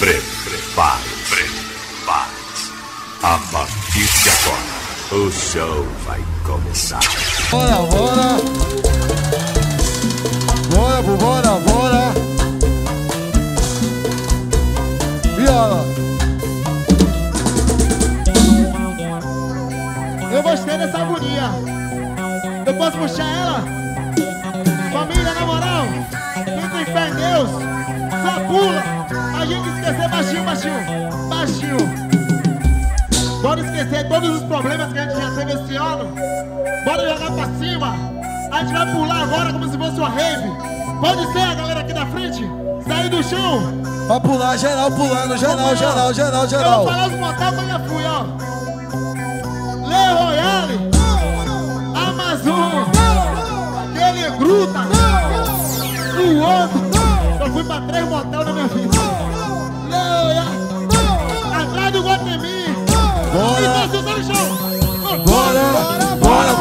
Prepare, prepare-se. A partir de agora, o show vai começar. Bora, bora! Bora, bora, bora! Viola! Eu gostei dessa agonia. Eu posso puxar ela? Família, na moral, quem tem fé em Deus, só pula. A gente esquecer baixinho, baixinho, baixinho. Bora esquecer todos os problemas que a gente já teve esse ano. Bora jogar pra cima. A gente vai pular agora como se fosse uma rave. Pode ser a galera aqui da frente? Sair do chão. Pra pular, geral pulando, geral, geral, geral, Eu geral. vou falar os motel, mas já fui, ó. Le Royale, Amazon, aquele gruta, o outro. Eu fui pra três motel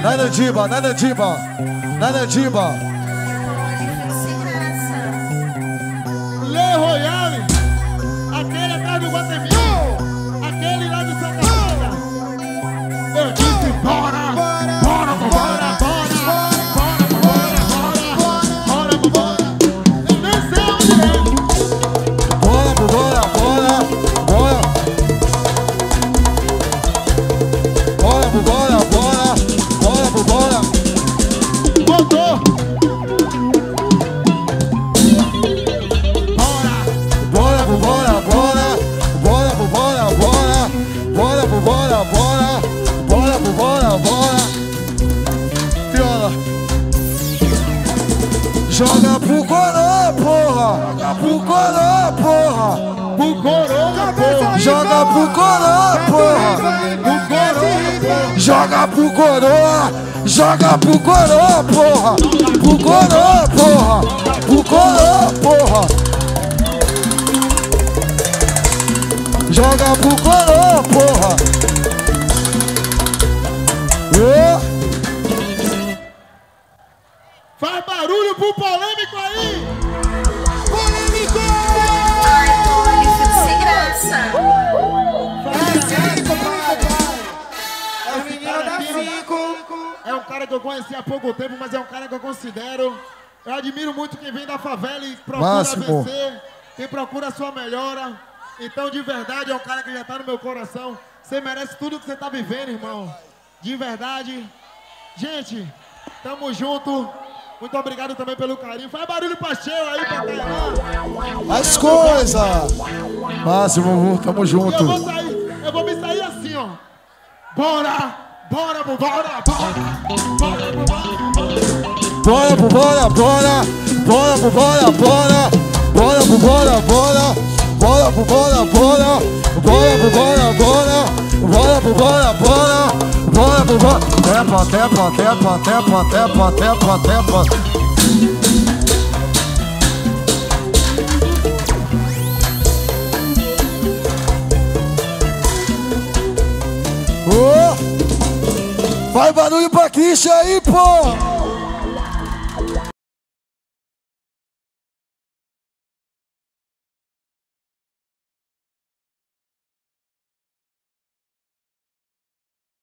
男的去吧，男的去吧，男的去吧。Joga pro coroa, porra. Joga pro coroa, porra. pro coroa, porra. Joga pro coroa, porra. Joga pro coroa, joga pro coroa, porra. Pro coroa, porra. Pro coroa, porra. Joga pro coroa, É um cara que eu conheci há pouco tempo, mas é um cara que eu considero. Eu admiro muito quem vem da favela e procura Máximo. vencer, quem procura a sua melhora. Então, de verdade, é um cara que já tá no meu coração. Você merece tudo que você tá vivendo, irmão. De verdade. Gente, tamo junto. Muito obrigado também pelo carinho. Faz barulho pra cheio aí, pra Tainá. as coisas. Máximo, tamo E eu junto. vou sair, eu vou me sair assim, ó. Bora, bora, bora, bora, bora. Bora, bora, bora. Bora, bora, bora. Bora, bora, bora. Bora, bora, bora. Bora, bora, bora. Bora, bora, bora. Bora, bora. Tempo, tempo, tempo, tempo, tempo, tempo, tempo. Vai barulho pra Cristian aí, pô!